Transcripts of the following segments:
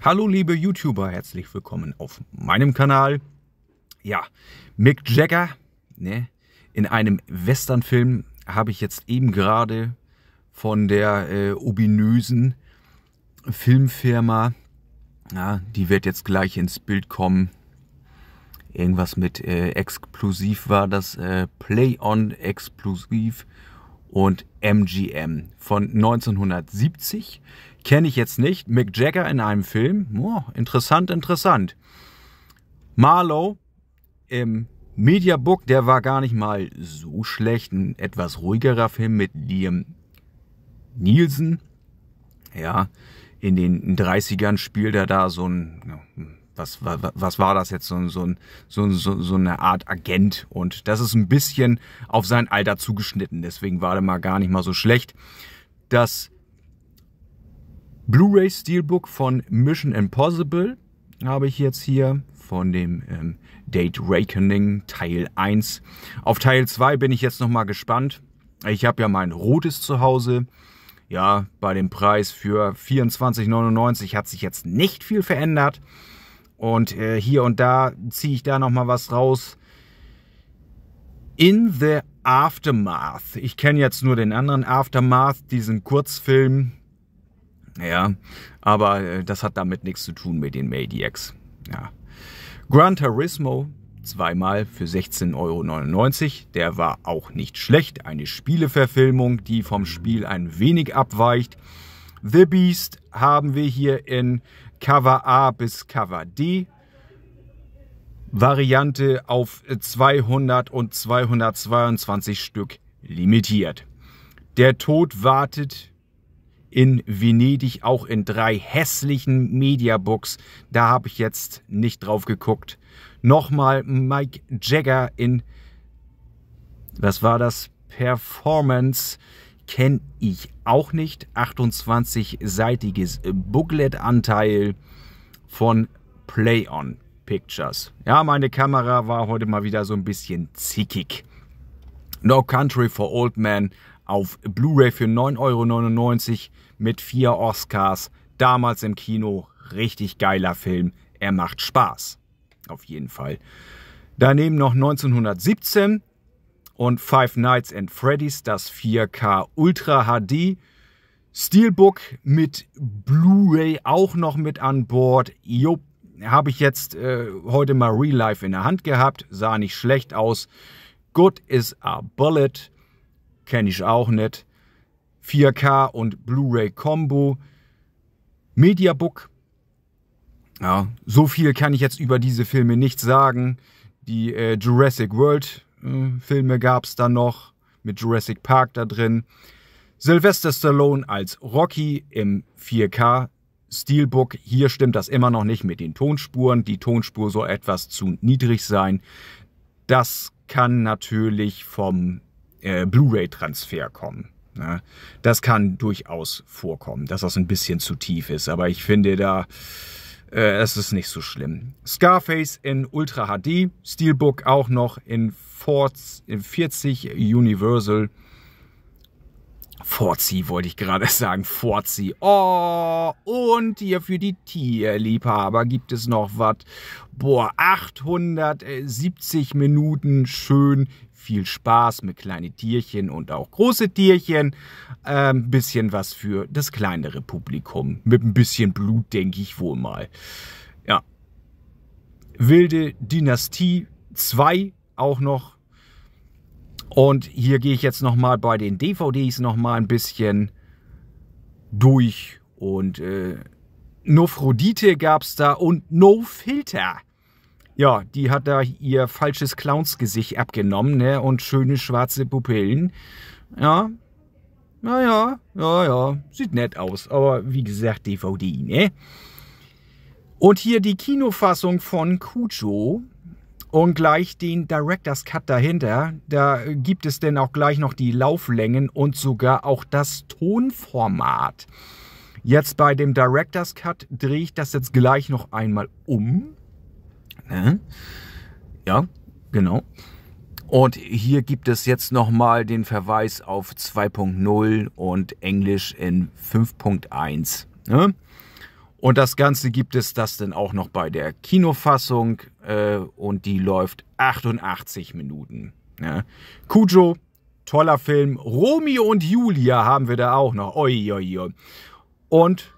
Hallo liebe YouTuber, herzlich willkommen auf meinem Kanal. Ja, Mick Jagger, ne, in einem Westernfilm habe ich jetzt eben gerade von der äh, ominösen Filmfirma, ja, die wird jetzt gleich ins Bild kommen. Irgendwas mit äh, Explosiv war das, äh, Play on Explosiv und MGM von 1970. Kenne ich jetzt nicht. Mick Jagger in einem Film. Oh, interessant, interessant. Marlowe im Mediabook, der war gar nicht mal so schlecht. Ein etwas ruhigerer Film mit Liam Nielsen. Ja, in den 30ern spielt er da so ein, was, was, war das jetzt, so, so, so, so, so eine Art Agent. Und das ist ein bisschen auf sein Alter zugeschnitten. Deswegen war der mal gar nicht mal so schlecht. Das Blu-ray Steelbook von Mission Impossible habe ich jetzt hier von dem ähm, Date Reckoning Teil 1. Auf Teil 2 bin ich jetzt nochmal gespannt. Ich habe ja mein rotes zu Hause. Ja, bei dem Preis für 24,99 hat sich jetzt nicht viel verändert. Und äh, hier und da ziehe ich da nochmal was raus. In the Aftermath. Ich kenne jetzt nur den anderen Aftermath, diesen Kurzfilm ja, aber äh, das hat damit nichts zu tun mit den Maniacs. Ja. Gran Turismo zweimal für 16,99 Euro. Der war auch nicht schlecht. Eine Spieleverfilmung, die vom Spiel ein wenig abweicht. The Beast haben wir hier in Cover A bis Cover D. Variante auf 200 und 222 Stück limitiert. Der Tod wartet in Venedig, auch in drei hässlichen Mediabooks. Da habe ich jetzt nicht drauf geguckt. Nochmal Mike Jagger in, was war das? Performance kenne ich auch nicht. 28-seitiges Booklet-Anteil von Play On Pictures. Ja, meine Kamera war heute mal wieder so ein bisschen zickig. No Country for Old Men auf Blu-ray für 9,99 Euro mit vier Oscars. Damals im Kino. Richtig geiler Film. Er macht Spaß. Auf jeden Fall. Daneben noch 1917 und Five Nights at Freddy's, das 4K Ultra HD. Steelbook mit Blu-ray auch noch mit an Bord. Jo, habe ich jetzt äh, heute mal Real Life in der Hand gehabt. Sah nicht schlecht aus. Good is a Bullet kenne ich auch nicht. 4K und Blu-ray Combo. Mediabook. Ja, so viel kann ich jetzt über diese Filme nicht sagen. Die äh, Jurassic World Filme gab es dann noch mit Jurassic Park da drin. Sylvester Stallone als Rocky im 4K Steelbook. Hier stimmt das immer noch nicht mit den Tonspuren. Die Tonspur soll etwas zu niedrig sein. Das kann natürlich vom äh, Blu-ray-Transfer kommen. Ne? Das kann durchaus vorkommen, dass das ein bisschen zu tief ist, aber ich finde da, es ist nicht so schlimm. Scarface in Ultra HD, Steelbook auch noch in 40 Universal. Forzi wollte ich gerade sagen, Forzi. Oh, und hier für die Tierliebhaber gibt es noch was. Boah, 870 Minuten schön viel Spaß mit kleinen Tierchen und auch große Tierchen. Ein ähm, bisschen was für das kleinere Publikum. Mit ein bisschen Blut, denke ich wohl mal. Ja. Wilde Dynastie 2 auch noch. Und hier gehe ich jetzt nochmal bei den DVDs nochmal ein bisschen durch. Und äh, Nofrodite gab es da und No Filter. Ja, die hat da ihr falsches Clownsgesicht abgenommen, ne? Und schöne schwarze Pupillen. Ja. Naja, ja, ja. Sieht nett aus. Aber wie gesagt, DVD, ne? Und hier die Kinofassung von Cujo. Und gleich den Director's Cut dahinter. Da gibt es denn auch gleich noch die Lauflängen und sogar auch das Tonformat. Jetzt bei dem Director's Cut drehe ich das jetzt gleich noch einmal um. Ne? Ja, genau. Und hier gibt es jetzt nochmal den Verweis auf 2.0 und Englisch in 5.1. Ne? Und das Ganze gibt es das dann auch noch bei der Kinofassung äh, und die läuft 88 Minuten. Ja. Cujo, toller Film. Romeo und Julia haben wir da auch noch. Oi, oi, oi. Und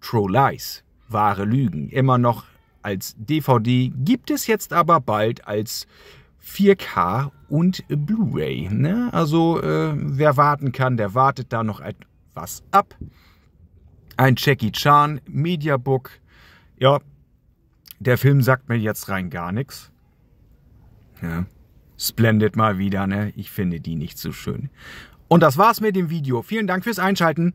True Lies, wahre Lügen, immer noch als DVD, gibt es jetzt aber bald als 4K und Blu-ray. Ne? Also äh, wer warten kann, der wartet da noch etwas ab. Ein Jackie Chan Mediabook. Ja, der Film sagt mir jetzt rein gar nichts. Ja. Splendid mal wieder, ne? Ich finde die nicht so schön. Und das war's mit dem Video. Vielen Dank fürs Einschalten.